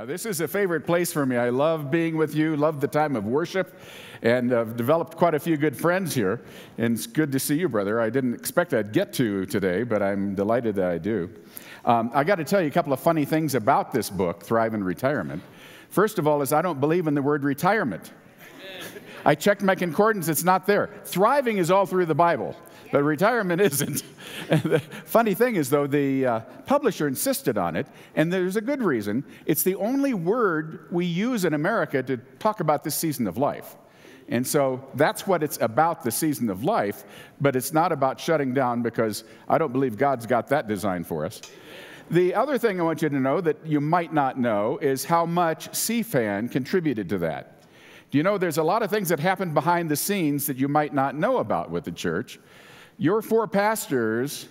Now, this is a favorite place for me. I love being with you, love the time of worship, and I've developed quite a few good friends here. And it's good to see you, brother. I didn't expect I'd get to today, but I'm delighted that I do. Um, I got to tell you a couple of funny things about this book, Thrive in Retirement. First of all, is I don't believe in the word retirement. I checked my concordance, it's not there. Thriving is all through the Bible but retirement isn't. And the funny thing is, though, the uh, publisher insisted on it, and there's a good reason. It's the only word we use in America to talk about this season of life. And so that's what it's about the season of life, but it's not about shutting down because I don't believe God's got that designed for us. The other thing I want you to know that you might not know is how much CFAN contributed to that. You know there's a lot of things that happen behind the scenes that you might not know about with the church? Your four pastors,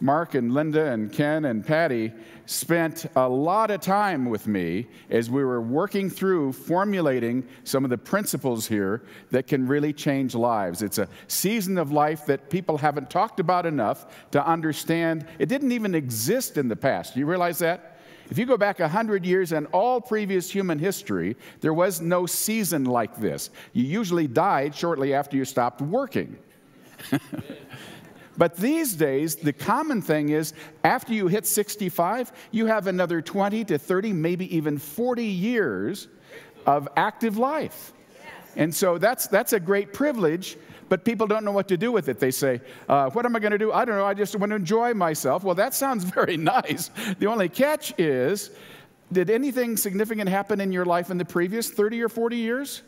Mark and Linda and Ken and Patty, spent a lot of time with me as we were working through formulating some of the principles here that can really change lives. It's a season of life that people haven't talked about enough to understand. It didn't even exist in the past. You realize that? If you go back 100 years in all previous human history, there was no season like this. You usually died shortly after you stopped working. But these days, the common thing is after you hit 65, you have another 20 to 30, maybe even 40 years of active life. And so that's, that's a great privilege, but people don't know what to do with it. They say, uh, What am I going to do? I don't know. I just want to enjoy myself. Well, that sounds very nice. The only catch is, did anything significant happen in your life in the previous 30 or 40 years?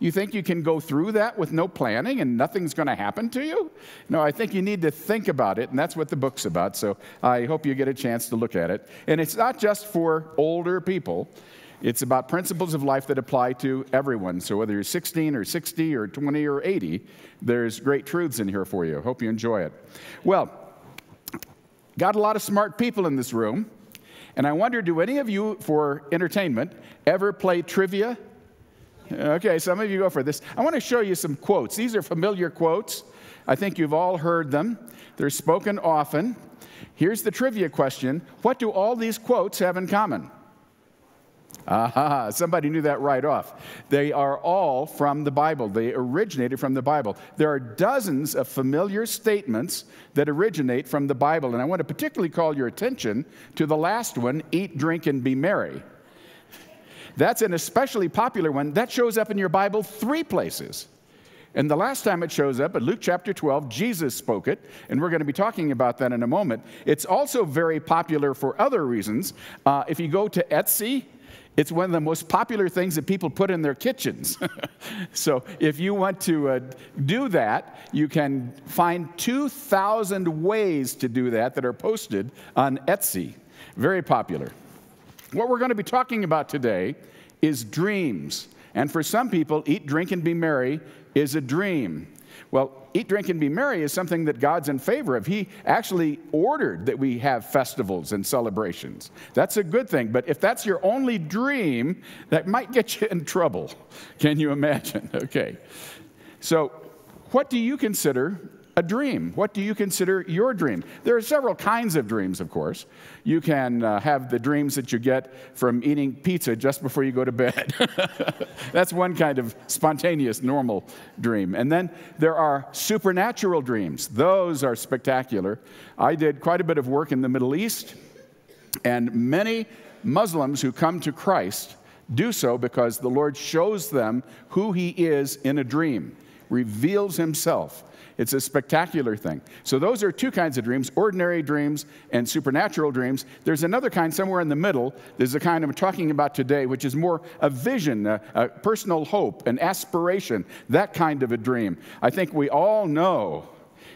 You think you can go through that with no planning and nothing's going to happen to you? No, I think you need to think about it, and that's what the book's about. So I hope you get a chance to look at it. And it's not just for older people, it's about principles of life that apply to everyone. So whether you're 16 or 60 or 20 or 80, there's great truths in here for you. Hope you enjoy it. Well, got a lot of smart people in this room. And I wonder do any of you, for entertainment, ever play trivia Okay, some of you go for this. I want to show you some quotes. These are familiar quotes. I think you've all heard them. They're spoken often. Here's the trivia question What do all these quotes have in common? Aha, somebody knew that right off. They are all from the Bible. They originated from the Bible. There are dozens of familiar statements that originate from the Bible, and I want to particularly call your attention to the last one eat, drink, and be merry. That's an especially popular one. That shows up in your Bible three places. And the last time it shows up, in Luke chapter 12, Jesus spoke it, and we're going to be talking about that in a moment. It's also very popular for other reasons. Uh, if you go to Etsy, it's one of the most popular things that people put in their kitchens. so if you want to uh, do that, you can find 2,000 ways to do that that are posted on Etsy. Very popular. What we're going to be talking about today is dreams. And for some people, eat, drink, and be merry is a dream. Well, eat, drink, and be merry is something that God's in favor of. He actually ordered that we have festivals and celebrations. That's a good thing. But if that's your only dream, that might get you in trouble. Can you imagine? Okay. So, what do you consider a dream. What do you consider your dream? There are several kinds of dreams, of course. You can uh, have the dreams that you get from eating pizza just before you go to bed. That's one kind of spontaneous, normal dream. And then there are supernatural dreams. Those are spectacular. I did quite a bit of work in the Middle East, and many Muslims who come to Christ do so because the Lord shows them who He is in a dream, reveals Himself. It's a spectacular thing. So, those are two kinds of dreams ordinary dreams and supernatural dreams. There's another kind somewhere in the middle. There's the kind I'm talking about today, which is more a vision, a, a personal hope, an aspiration, that kind of a dream. I think we all know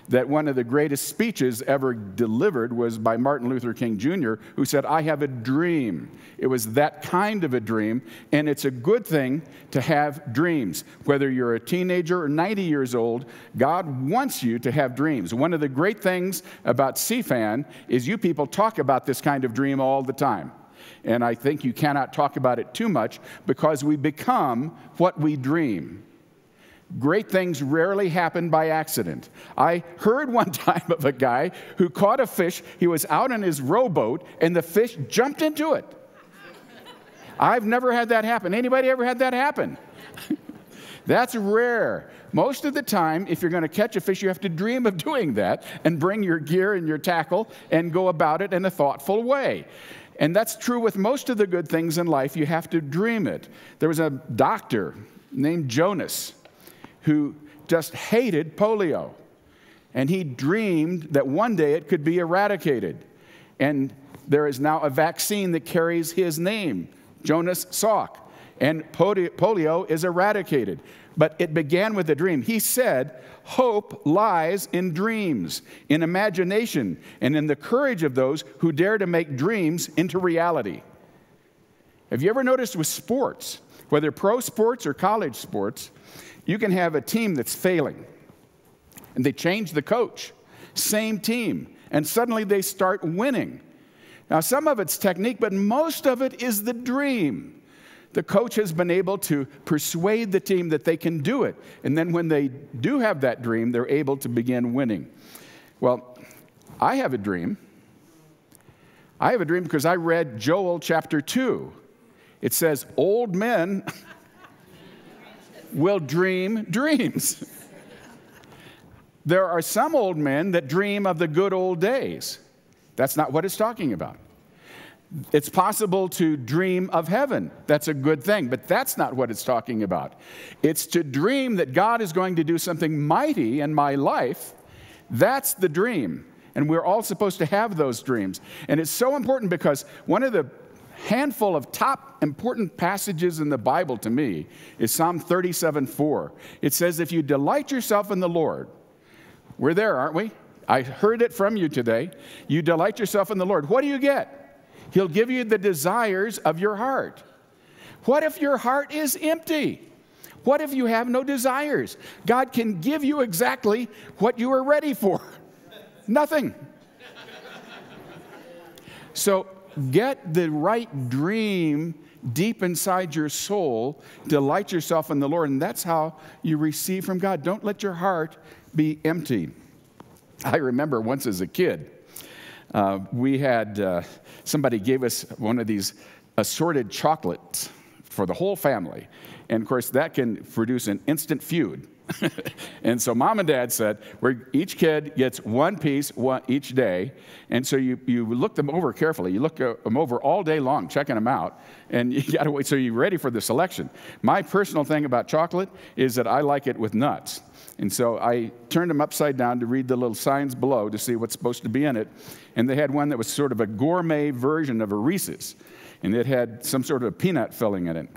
that one of the greatest speeches ever delivered was by Martin Luther King Jr., who said, I have a dream. It was that kind of a dream, and it's a good thing to have dreams. Whether you're a teenager or 90 years old, God wants you to have dreams. One of the great things about CFAN is you people talk about this kind of dream all the time. And I think you cannot talk about it too much because we become what we dream. Great things rarely happen by accident. I heard one time of a guy who caught a fish. He was out in his rowboat, and the fish jumped into it. I've never had that happen. Anybody ever had that happen? That's rare. Most of the time, if you're going to catch a fish, you have to dream of doing that and bring your gear and your tackle and go about it in a thoughtful way. And that's true with most of the good things in life. You have to dream it. There was a doctor named Jonas who just hated polio. And he dreamed that one day it could be eradicated. And there is now a vaccine that carries his name, Jonas Salk. And polio is eradicated. But it began with a dream. He said, Hope lies in dreams, in imagination, and in the courage of those who dare to make dreams into reality. Have you ever noticed with sports, whether pro sports or college sports, you can have a team that's failing and they change the coach, same team, and suddenly they start winning. Now, some of it's technique, but most of it is the dream. The coach has been able to persuade the team that they can do it. And then when they do have that dream, they're able to begin winning. Well, I have a dream. I have a dream because I read Joel chapter 2. It says, Old men will dream dreams. there are some old men that dream of the good old days. That's not what it's talking about. It's possible to dream of heaven. That's a good thing, but that's not what it's talking about. It's to dream that God is going to do something mighty in my life. That's the dream. And we're all supposed to have those dreams. And it's so important because one of the handful of top important passages in the Bible to me is Psalm 37 4. It says, If you delight yourself in the Lord, we're there, aren't we? I heard it from you today. You delight yourself in the Lord. What do you get? He'll give you the desires of your heart. What if your heart is empty? What if you have no desires? God can give you exactly what you are ready for nothing. So get the right dream deep inside your soul, delight yourself in the Lord, and that's how you receive from God. Don't let your heart be empty. I remember once as a kid, uh, we had uh, somebody gave us one of these assorted chocolates for the whole family. And of course, that can produce an instant feud. and so mom and dad said, where each kid gets one piece one, each day. And so you, you look them over carefully. You look uh, them over all day long, checking them out. And you got to wait so you're ready for the selection. My personal thing about chocolate is that I like it with nuts. And so I turned them upside down to read the little signs below to see what's supposed to be in it. And they had one that was sort of a gourmet version of a Reese's. And it had some sort of a peanut filling in it.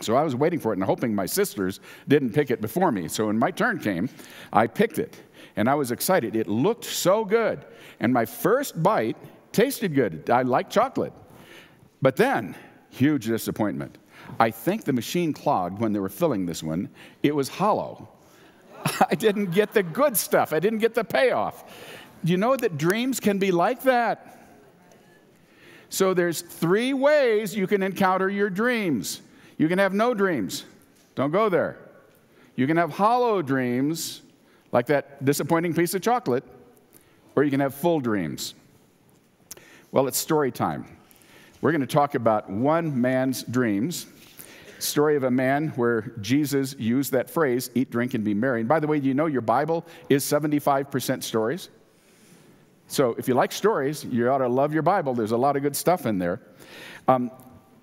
So I was waiting for it and hoping my sisters didn't pick it before me. So when my turn came, I picked it. And I was excited. It looked so good. And my first bite tasted good. I like chocolate. But then, huge disappointment. I think the machine clogged when they were filling this one. It was hollow. I didn't get the good stuff, I didn't get the payoff. You know that dreams can be like that? So there's three ways you can encounter your dreams. You can have no dreams. Don't go there. You can have hollow dreams, like that disappointing piece of chocolate, or you can have full dreams. Well, it's story time. We're going to talk about one man's dreams story of a man where Jesus used that phrase, eat, drink, and be merry. And by the way, do you know your Bible is 75% stories? So if you like stories, you ought to love your Bible. There's a lot of good stuff in there. Um,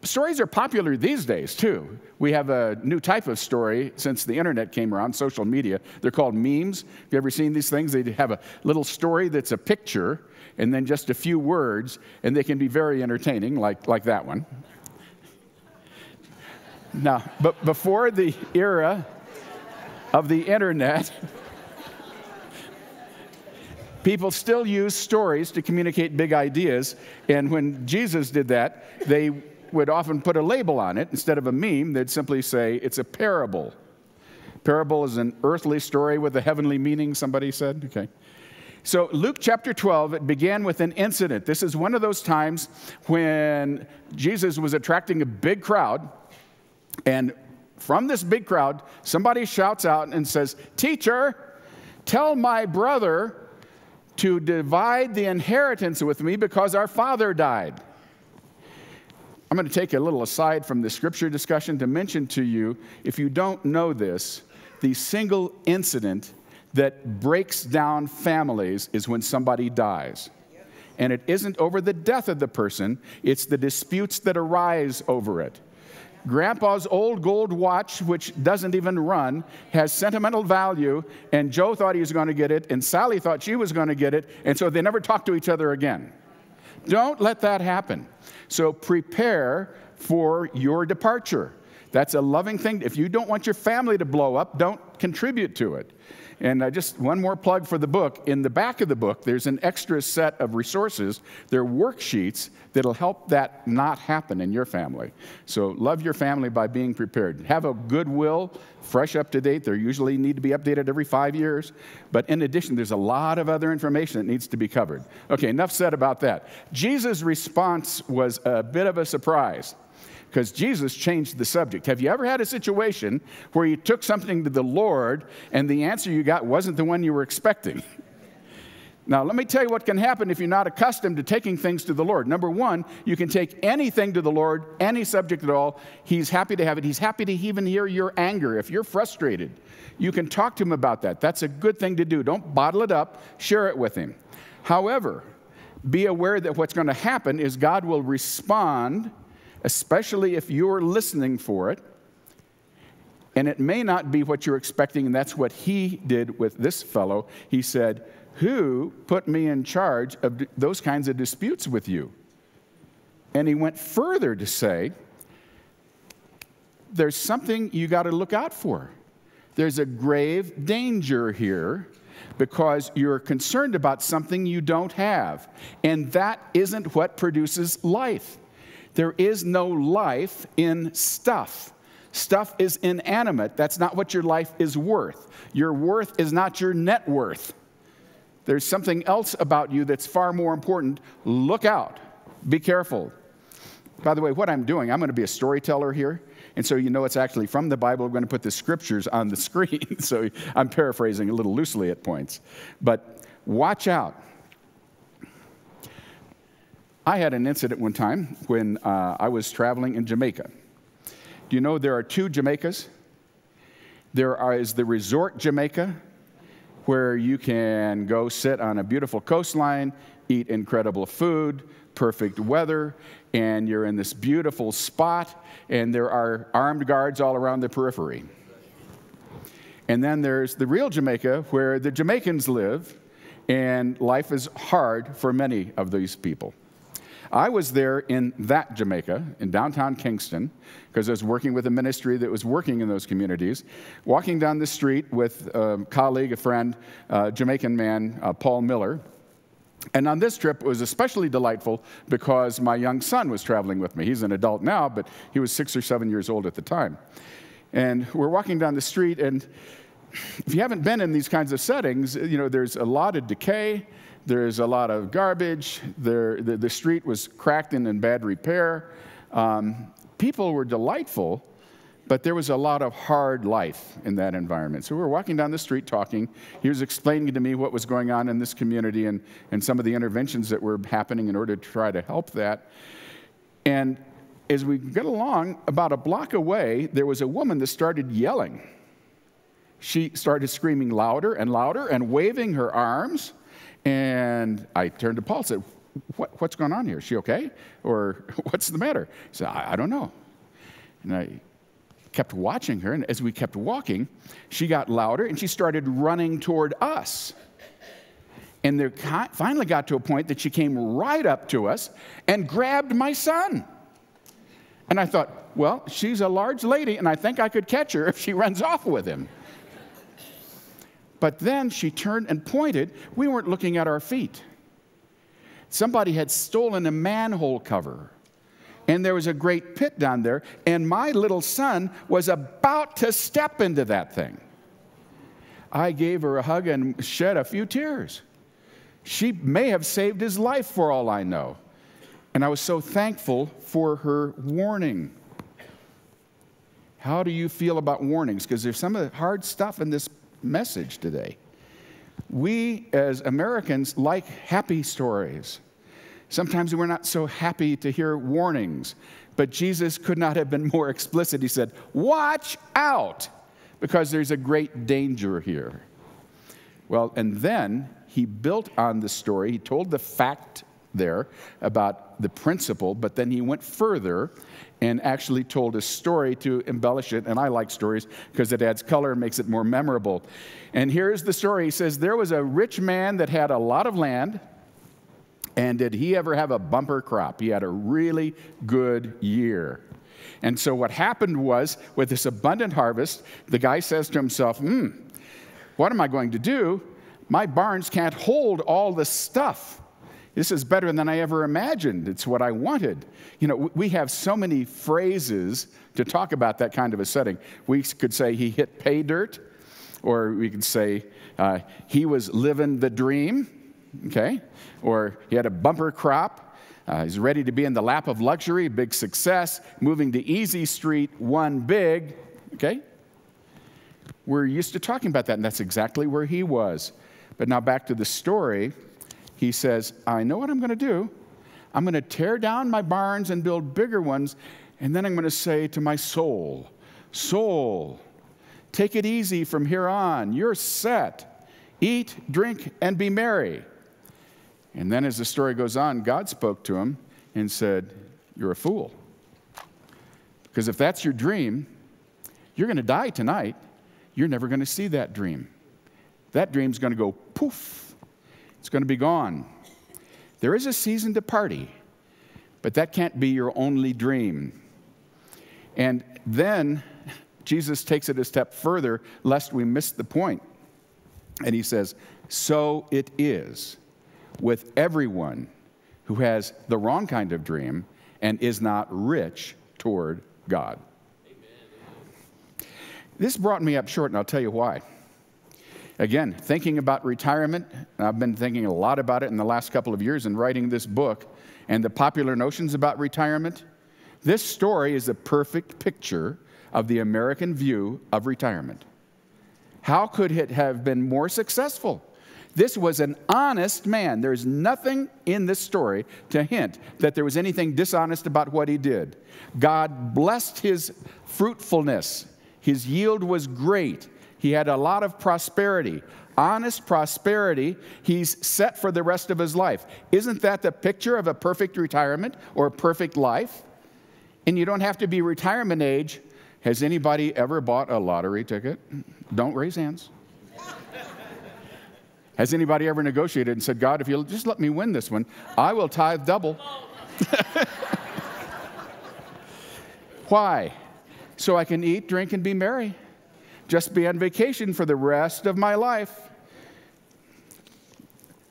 stories are popular these days, too. We have a new type of story since the internet came around, social media. They're called memes. Have you ever seen these things? They have a little story that's a picture and then just a few words, and they can be very entertaining, like, like that one. Now, but before the era of the internet, people still use stories to communicate big ideas. And when Jesus did that, they would often put a label on it. Instead of a meme, they'd simply say it's a parable. Parable is an earthly story with a heavenly meaning, somebody said. Okay. So, Luke chapter 12, it began with an incident. This is one of those times when Jesus was attracting a big crowd and from this big crowd, somebody shouts out and says, Teacher, tell my brother to divide the inheritance with me because our father died. I'm going to take a little aside from the scripture discussion to mention to you, if you don't know this, the single incident that breaks down families is when somebody dies. And it isn't over the death of the person, it's the disputes that arise over it. Grandpa's old gold watch, which doesn't even run, has sentimental value, and Joe thought he was going to get it, and Sally thought she was going to get it, and so they never talked to each other again. Don't let that happen. So prepare for your departure. That's a loving thing. If you don't want your family to blow up, don't contribute to it. And uh, just one more plug for the book. In the back of the book, there's an extra set of resources. They're worksheets that'll help that not happen in your family. So love your family by being prepared. Have a good will, fresh up to date. They usually need to be updated every five years. But in addition, there's a lot of other information that needs to be covered. Okay, enough said about that. Jesus' response was a bit of a surprise because Jesus changed the subject. Have you ever had a situation where you took something to the Lord and the answer you got wasn't the one you were expecting? Now, let me tell you what can happen if you're not accustomed to taking things to the Lord. Number one, you can take anything to the Lord, any subject at all. He's happy to have it. He's happy to even hear your anger. If you're frustrated, you can talk to him about that. That's a good thing to do. Don't bottle it up, share it with him. However, be aware that what's going to happen is God will respond especially if you're listening for it. And it may not be what you're expecting, and that's what he did with this fellow. He said, Who put me in charge of those kinds of disputes with you? And he went further to say, There's something you got to look out for. There's a grave danger here because you're concerned about something you don't have. And that isn't what produces life. There is no life in stuff. Stuff is inanimate. That's not what your life is worth. Your worth is not your net worth. There's something else about you that's far more important. Look out. Be careful. By the way, what I'm doing, I'm going to be a storyteller here. And so you know it's actually from the Bible. I'm going to put the scriptures on the screen. so I'm paraphrasing a little loosely at points. But watch out. I had an incident one time when uh, I was traveling in Jamaica. Do you know there are two Jamaicas? There is the resort Jamaica, where you can go sit on a beautiful coastline, eat incredible food, perfect weather, and you're in this beautiful spot, and there are armed guards all around the periphery. And then there's the real Jamaica, where the Jamaicans live, and life is hard for many of these people. I was there in that Jamaica, in downtown Kingston, because I was working with a ministry that was working in those communities. Walking down the street with a colleague, a friend, a Jamaican man, uh, Paul Miller. And on this trip, it was especially delightful because my young son was traveling with me. He's an adult now, but he was six or seven years old at the time. And we're walking down the street, and if you haven't been in these kinds of settings, you know, there's a lot of decay, there's a lot of garbage. There, the, the street was cracked and in bad repair. Um, people were delightful, but there was a lot of hard life in that environment. So we were walking down the street talking. He was explaining to me what was going on in this community and, and some of the interventions that were happening in order to try to help that. And as we get along, about a block away, there was a woman that started yelling. She started screaming louder and louder and waving her arms. And I turned to Paul and said, what, What's going on here? Is she okay? Or what's the matter? He said, I, I don't know. And I kept watching her, and as we kept walking, she got louder and she started running toward us. And there finally got to a point that she came right up to us and grabbed my son. And I thought, well, she's a large lady, and I think I could catch her if she runs off with him. But then she turned and pointed. We weren't looking at our feet. Somebody had stolen a manhole cover. And there was a great pit down there. And my little son was about to step into that thing. I gave her a hug and shed a few tears. She may have saved his life for all I know. And I was so thankful for her warning. How do you feel about warnings? Because there's some of the hard stuff in this message today. We as Americans like happy stories. Sometimes we're not so happy to hear warnings. But Jesus could not have been more explicit. He said, Watch out, because there's a great danger here. Well, and then he built on the story. He told the fact there about the principle, but then he went further and actually told a story to embellish it. And I like stories because it adds color and makes it more memorable. And here's the story He says, There was a rich man that had a lot of land. And did he ever have a bumper crop? He had a really good year. And so what happened was, with this abundant harvest, the guy says to himself, Hmm, what am I going to do? My barns can't hold all the stuff. This is better than I ever imagined. It's what I wanted. You know, we have so many phrases to talk about that kind of a setting. We could say he hit pay dirt, or we could say uh, he was living the dream, okay? Or he had a bumper crop. Uh, he's ready to be in the lap of luxury, big success, moving to Easy Street, one big, okay? We're used to talking about that, and that's exactly where he was. But now back to the story he says, I know what I'm going to do. I'm going to tear down my barns and build bigger ones, and then I'm going to say to my soul, Soul, take it easy from here on. You're set. Eat, drink, and be merry. And then as the story goes on, God spoke to him and said, You're a fool. Because if that's your dream, you're going to die tonight. You're never going to see that dream. That dream's going to go poof it's going to be gone. There is a season to party, but that can't be your only dream. And then Jesus takes it a step further, lest we miss the point. And he says, So it is with everyone who has the wrong kind of dream and is not rich toward God. Amen. This brought me up short, and I'll tell you why. Again, thinking about retirement, I've been thinking a lot about it in the last couple of years in writing this book and the popular notions about retirement. This story is a perfect picture of the American view of retirement. How could it have been more successful? This was an honest man. There's nothing in this story to hint that there was anything dishonest about what he did. God blessed his fruitfulness, his yield was great. He had a lot of prosperity, honest prosperity. He's set for the rest of his life. Isn't that the picture of a perfect retirement or a perfect life? And you don't have to be retirement age. Has anybody ever bought a lottery ticket? Don't raise hands. Has anybody ever negotiated and said, God, if you'll just let me win this one, I will tithe double? Why? So I can eat, drink, and be merry just be on vacation for the rest of my life.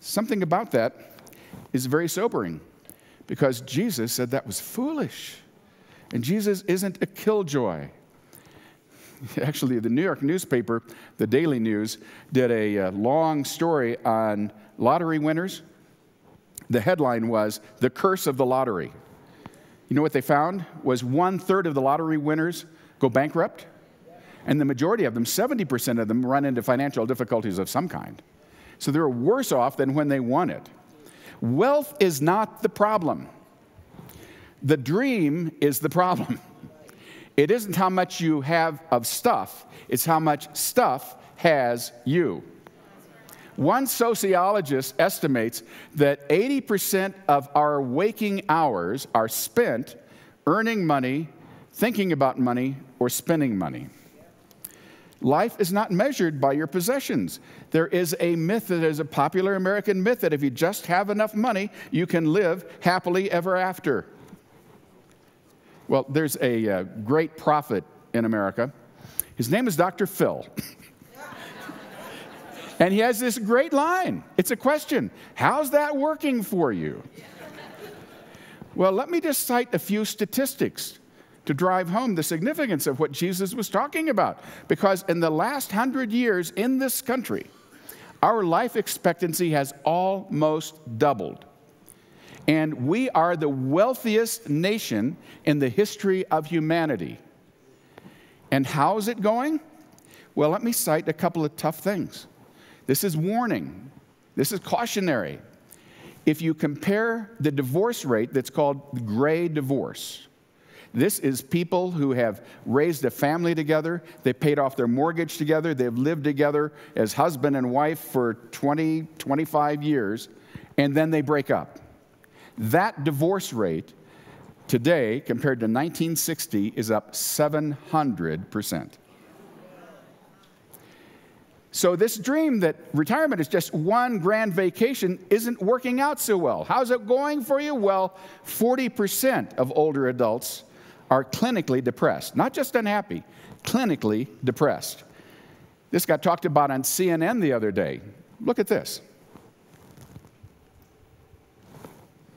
Something about that is very sobering because Jesus said that was foolish. And Jesus isn't a killjoy. Actually, the New York newspaper, the Daily News, did a, uh, long story on lottery winners. The headline was The Curse of the Lottery. You know what they found? Was one third of the lottery winners go bankrupt and the majority of them, 70% of them, run into financial difficulties of some kind. So they're worse off than when they won it. Wealth is not the problem. The dream is the problem. It isn't how much you have of stuff, it's how much stuff has you. One sociologist estimates that 80% of our waking hours are spent earning money, thinking about money, or spending money. Life is not measured by your possessions. There is a myth that is a popular American myth that if you just have enough money, you can live happily ever after. Well, there's a uh, great prophet in America. His name is Dr. Phil. and he has this great line. It's a question How's that working for you? Well, let me just cite a few statistics to drive home the significance of what Jesus was talking about. Because in the last hundred years in this country, our life expectancy has almost doubled. And we are the wealthiest nation in the history of humanity. And how is it going? Well, let me cite a couple of tough things. This is warning, this is cautionary. If you compare the divorce rate that's called gray divorce, This is people who have raised a family together, they paid off their mortgage together, they've lived together as husband and wife for 20, 25 years, and then they break up. That divorce rate today, compared to 1960, is up 700%. So, this dream that retirement is just one grand vacation isn't working out so well. How's it going for you? Well, 40% of older adults are clinically depressed, not just unhappy, clinically depressed. This got talked about on CNN the other day. Look at this.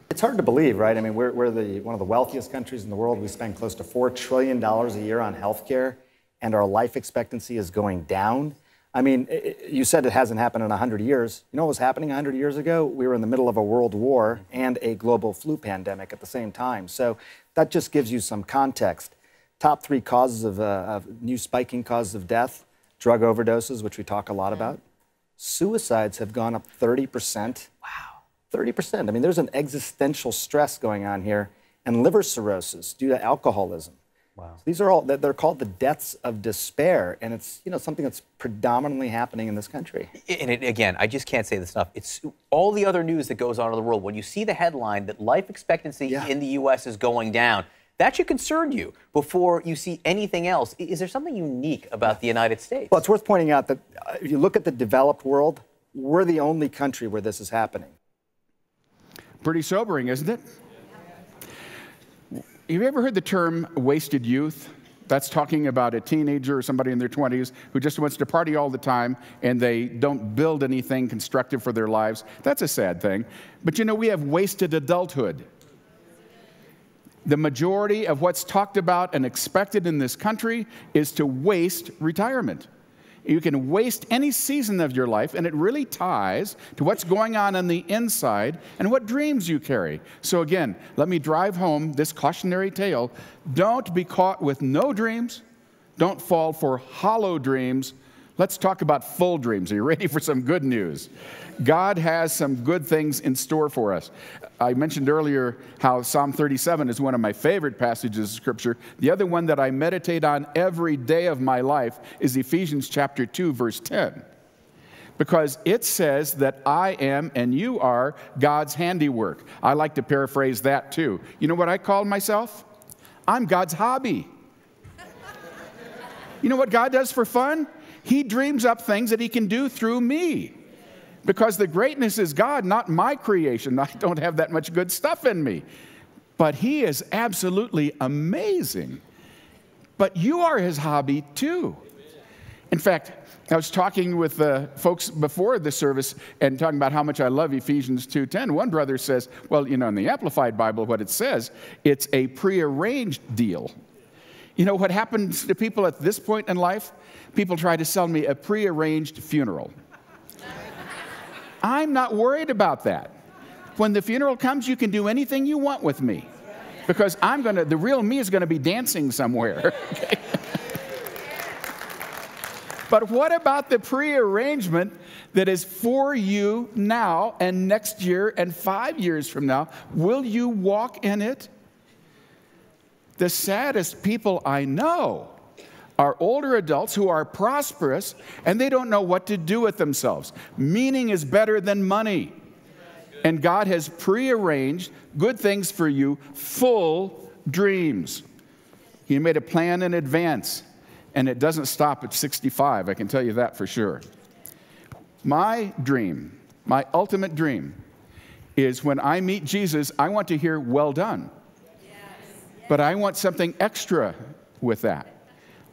It's hard to believe, right? I mean, we're, we're the, one of the wealthiest countries in the world. We spend close to $4 trillion a year on healthcare, and our life expectancy is going down. I mean, it, you said it hasn't happened in 100 years. You know what was happening 100 years ago? We were in the middle of a world war and a global flu pandemic at the same time. So that just gives you some context. Top three causes of, uh, of new spiking causes of death drug overdoses, which we talk a lot about. Suicides have gone up 30%. Wow. 30%. I mean, there's an existential stress going on here, and liver cirrhosis due to alcoholism. Wow. So these are all, they're called the deaths of despair, and it's, you know, something that's predominantly happening in this country. And it, again, I just can't say this enough. It's all the other news that goes on in the world. When you see the headline that life expectancy yeah. in the U.S. is going down, that should concern you before you see anything else. Is there something unique about the United States? Well, it's worth pointing out that uh, if you look at the developed world, we're the only country where this is happening. Pretty sobering, isn't it? Have you ever heard the term wasted youth? That's talking about a teenager or somebody in their 20s who just wants to party all the time and they don't build anything constructive for their lives. That's a sad thing. But you know, we have wasted adulthood. The majority of what's talked about and expected in this country is to waste retirement. You can waste any season of your life, and it really ties to what's going on on the inside and what dreams you carry. So, again, let me drive home this cautionary tale. Don't be caught with no dreams, don't fall for hollow dreams. Let's talk about full dreams. Are you ready for some good news? God has some good things in store for us. I mentioned earlier how Psalm 37 is one of my favorite passages of Scripture. The other one that I meditate on every day of my life is Ephesians chapter 2, verse 10. Because it says that I am and you are God's handiwork. I like to paraphrase that too. You know what I call myself? I'm God's hobby. You know what God does for fun? He dreams up things that He can do through me because the greatness is God, not my creation. I don't have that much good stuff in me. But He is absolutely amazing. But you are His hobby too. In fact, I was talking with the folks before the service and talking about how much I love Ephesians 2:10. One brother says, well, you know, in the Amplified Bible, what it says, it's a prearranged deal. You know what happens to people at this point in life? People try to sell me a prearranged funeral. I'm not worried about that. When the funeral comes, you can do anything you want with me because I'm going to, the real me is going to be dancing somewhere. but what about the prearrangement that is for you now and next year and five years from now? Will you walk in it? The saddest people I know are older adults who are prosperous and they don't know what to do with themselves. Meaning is better than money. And God has prearranged good things for you, full dreams. He made a plan in advance, and it doesn't stop at 65, I can tell you that for sure. My dream, my ultimate dream, is when I meet Jesus, I want to hear, well done. But I want something extra with that.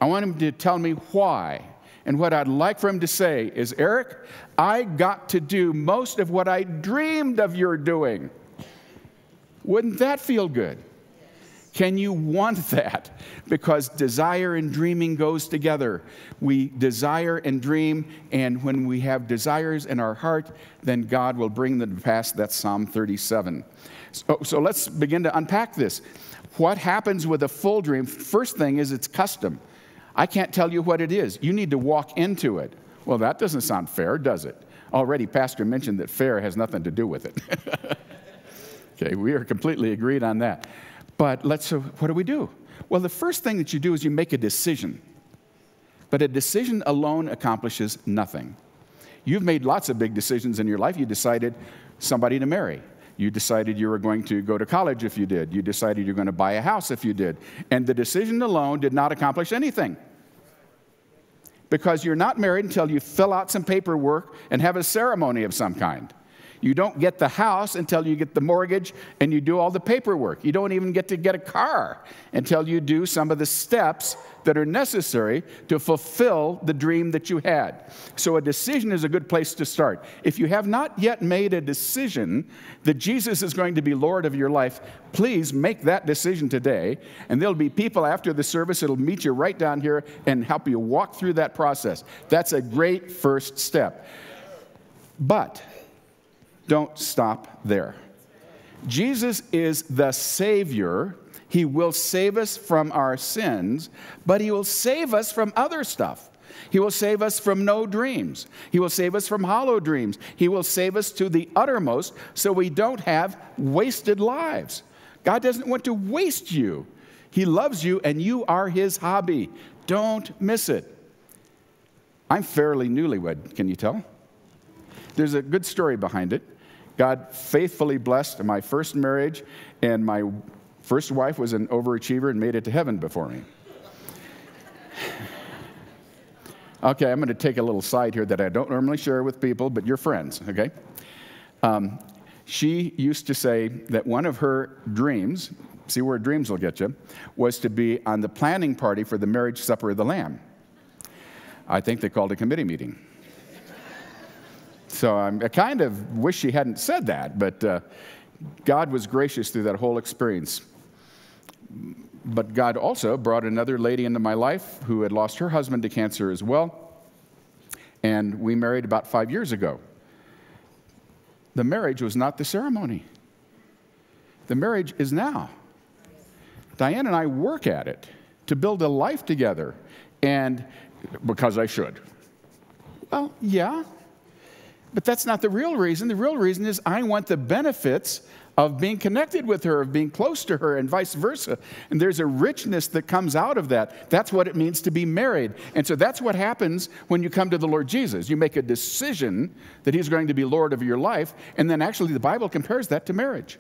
I want him to tell me why. And what I'd like for him to say is, Eric, I got to do most of what I dreamed of your doing. Wouldn't that feel good? Can you want that? Because desire and dreaming goes together. We desire and dream, and when we have desires in our heart, then God will bring them to pass. That's Psalm 37. So, so let's begin to unpack this. What happens with a full dream? First thing is it's custom. I can't tell you what it is. You need to walk into it. Well, that doesn't sound fair, does it? Already, Pastor mentioned that fair has nothing to do with it. okay, we are completely agreed on that. But let's, uh, what do we do? Well, the first thing that you do is you make a decision. But a decision alone accomplishes nothing. You've made lots of big decisions in your life. You decided somebody to marry. You decided you were going to go to college if you did. You decided you're going to buy a house if you did. And the decision alone did not accomplish anything. Because you're not married until you fill out some paperwork and have a ceremony of some kind. You don't get the house until you get the mortgage and you do all the paperwork. You don't even get to get a car until you do some of the steps that are necessary to fulfill the dream that you had. So, a decision is a good place to start. If you have not yet made a decision that Jesus is going to be Lord of your life, please make that decision today. And there'll be people after the service that'll meet you right down here and help you walk through that process. That's a great first step. But don't stop there. Jesus is the Savior. He will save us from our sins, but He will save us from other stuff. He will save us from no dreams. He will save us from hollow dreams. He will save us to the uttermost so we don't have wasted lives. God doesn't want to waste you. He loves you and you are His hobby. Don't miss it. I'm fairly newlywed, can you tell? There's a good story behind it. God faithfully blessed my first marriage, and my first wife was an overachiever and made it to heaven before me. okay, I'm going to take a little side here that I don't normally share with people, but you're friends, okay? Um, she used to say that one of her dreams, see where dreams will get you, was to be on the planning party for the marriage supper of the Lamb. I think they called a committee meeting. So I'm, i kind of wish she hadn't said that, but uh, God was gracious through that whole experience. But God also brought another lady into my life who had lost her husband to cancer as well. And we married about five years ago. The marriage was not the ceremony, the marriage is now. Diane and I work at it to build a life together, and because I should. Well, yeah, but that's not the real reason. The real reason is I want the benefits of being connected with her, of being close to her, and vice versa. And there's a richness that comes out of that. That's what it means to be married. And so that's what happens when you come to the Lord Jesus. You make a decision that He's going to be Lord of your life, and then actually the Bible compares that to marriage.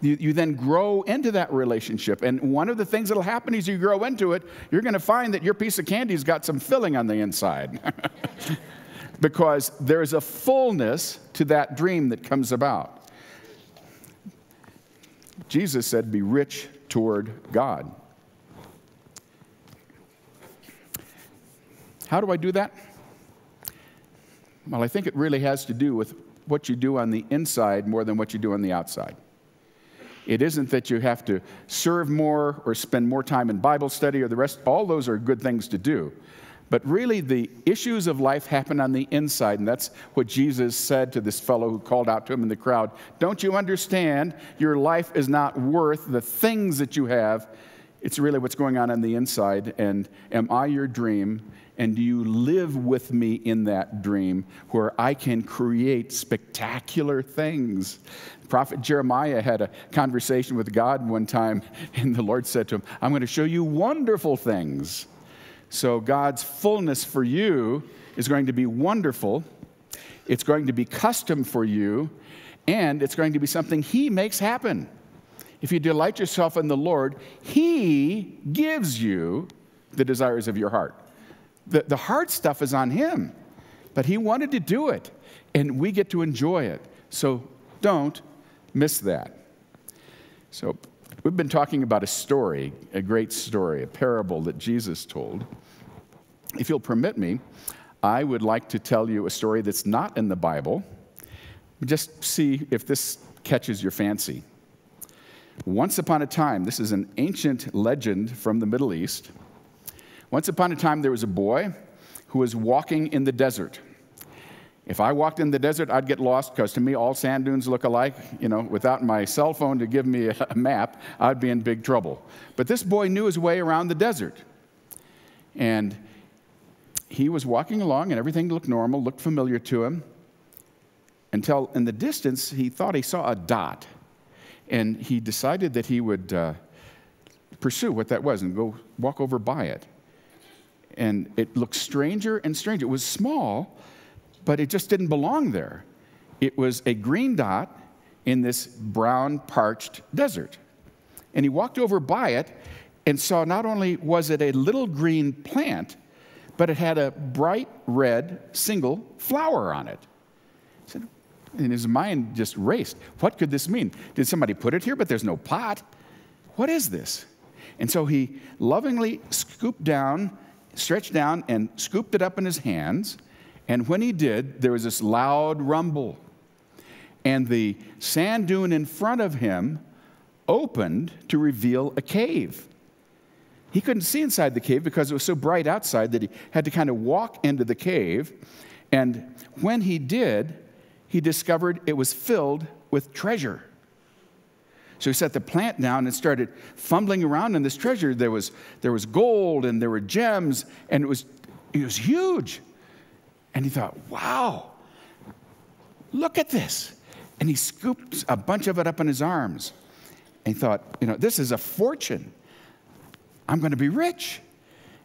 You, you, then grow into that relationship. And one of the things that'll happen as you grow into it, you're going to find that your piece of candy's got some filling on the inside. because there's a fullness to that dream that comes about. Jesus said, Be rich toward God. How do I do that? Well, I think it really has to do with what you do on the inside more than what you do on the outside. It isn't that you have to serve more or spend more time in Bible study or the rest, all those are good things to do. But really, the issues of life happen on the inside, and that's what Jesus said to this fellow who called out to him in the crowd. Don't you understand? Your life is not worth the things that you have. It's really what's going on on the inside. And am I your dream? And do you live with me in that dream where I can create spectacular things? Prophet Jeremiah had a conversation with God one time, and the Lord said to him, I'm going to show you wonderful things. So, God's fullness for you is going to be wonderful. It's going to be custom for you, and it's going to be something He makes happen. If you delight yourself in the Lord, He gives you the desires of your heart. The, the hard stuff is on Him, but He wanted to do it, and we get to enjoy it. So don't miss that. So, We've been talking about a story, a great story, a parable that Jesus told. If you'll permit me, I would like to tell you a story that's not in the Bible. Just see if this catches your fancy. Once upon a time, this is an ancient legend from the Middle East. Once upon a time, there was a boy who was walking in the desert. If I walked in the desert, I'd get lost because to me, all sand dunes look alike. You know, without my cell phone to give me a map, I'd be in big trouble. But this boy knew his way around the desert. And he was walking along, and everything looked normal, looked familiar to him, until in the distance, he thought he saw a dot. And he decided that he would uh, pursue what that was and go walk over by it. And it looked stranger and stranger. It was small, but it just didn't belong there. It was a green dot in this brown, parched desert. And he walked over by it and saw not only was it a little green plant, but it had a bright red single flower on it. He said, And his mind just raced. What could this mean? Did somebody put it here, but there's no pot? What is this? And so he lovingly scooped down, stretched down, and scooped it up in his hands. And when he did, there was this loud rumble. And the sand dune in front of him opened to reveal a cave. He couldn't see inside the cave because it was so bright outside that he had to kind of walk into the cave. And when he did, he discovered it was filled with treasure. So he set the plant down and started fumbling around in this treasure. There was, there was gold and there were gems, and it was, it was huge. And he thought, wow, look at this. And he scooped a bunch of it up in his arms. And he thought, you know, this is a fortune. I'm going to be rich.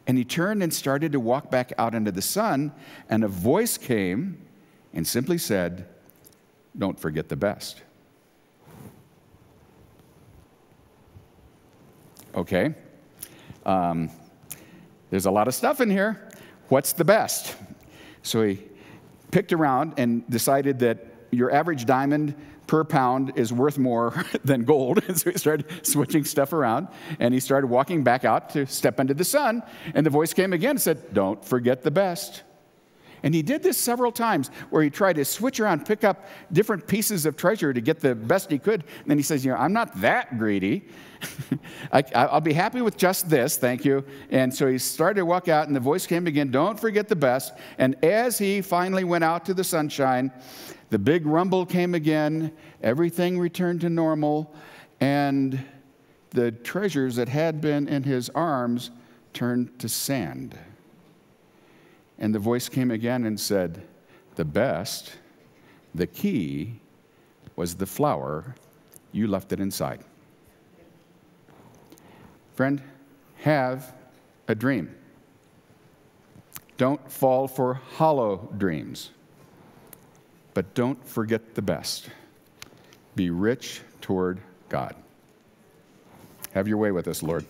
And he turned and started to walk back out into the sun, and a voice came and simply said, Don't forget the best. Okay? Um, there's a lot of stuff in here. What's the best? So he picked around and decided that your average diamond per pound is worth more than gold. And so he started switching stuff around and he started walking back out to step into the sun. And the voice came again and said, Don't forget the best. And he did this several times where he tried to switch around, pick up different pieces of treasure to get the best he could. And then he says, You know, I'm not that greedy. I, will be happy with just this, thank you. And so he started to walk out, and the voice came again, Don't forget the best. And as he finally went out to the sunshine, the big rumble came again, everything returned to normal, and the treasures that had been in his arms turned to sand. And the voice came again and said, The best, the key, was the flower. You left it inside. Friend, have a dream. Don't fall for hollow dreams. But don't forget the best. Be rich toward God. Have your way with us, Lord.